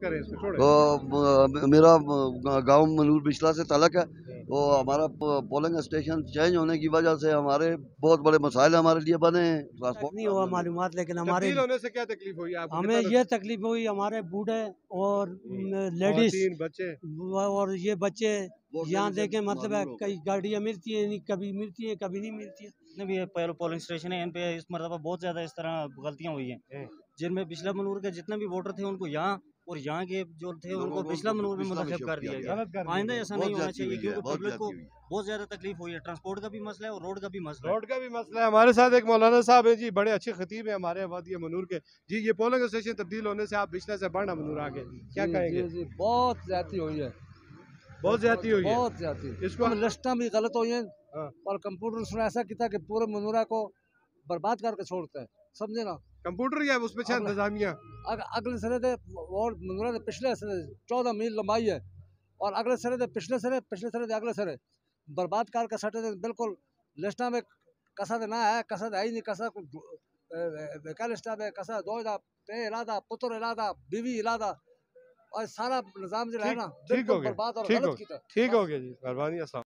करें इसको? छोड़ें तो मेरा गाँव मनूर बिचला से तलक है। तो हमारा पोलिंग स्टेशन चेंज होने की वजह से हमारे बहुत बड़े मसाइल हमारे लिए बने ट्रांसपोर्ट नहीं हुआ मालूम लेकिन हमारे होने से क्या तकलीफ़ हुई? आपको हमें ये तकलीफ़ हुई हमारे बूढ़े और लेडीज़। बच्चे। और ये बच्चे यहाँ देखे मतलब है। कई गाड़ियाँ मिलती है नहीं कभी मिलती है कभी नहीं मिलती हैं। जितने भी पहले पोलिंग स्टेशन है इन पे इस मरतबा बहुत ज़्यादा इस तरह गलतियाँ हुई हम्म। हैं जिनमें पिछला मनूर के जितने भी वोटर थे उनको यहाँ और यहाँ के जो थे उनको पिछला मनूर में पिछला में मुंतखब शिफ्ट कर दिया गया। आइंदा ऐसा नहीं होना चाहिए क्योंकि पब्लिक को। बहुत ज़्यादा तकलीफ़ हुई है ट्रांसपोर्ट का भी मसला है और रोड का भी मसला रोड का भी मसला है। हमारे साथ एक मौलाना साहब है जी बड़े अच्छे खतीब है हमारे वादी मनूर के। जी ये पोलिंग स्टेशन तब्दील होने से आप बिछले से बढ़ना मनूर आगे। क्या कहेंगे? जी, जी, बहुत ज़्यादा हुई है। बहुत ज़्यादा हुई है। बहुत ज़्यादा इसको लिस्टा भी गलत हुई हैं हाँ। और कंप्यूटर उसने ऐसा किया कि पूरे मनूरा को बर्बाद करके छोड़ते है समझे ना? कंप्यूटर या उसमें छह इंतजामिया अग, अगले सरे दे और मनूरा दे पिछले सरे चौदह मील लंबाई है और अगले सरे दे पिछले सरे पिछले सरे दे अगले सरे। बर्बाद करके सटे दे बिल्कुल लिस्टा में कसा ना है कसा दे है ही नहीं कसा को क्या लिस्टा में कसा दो पे इलादा पुत्र इलादा बीवी इलादा और सारा निज़ाम जो है ना ठीक हो गया, बर्बाद और ठीक हो गया जी मेहरबानी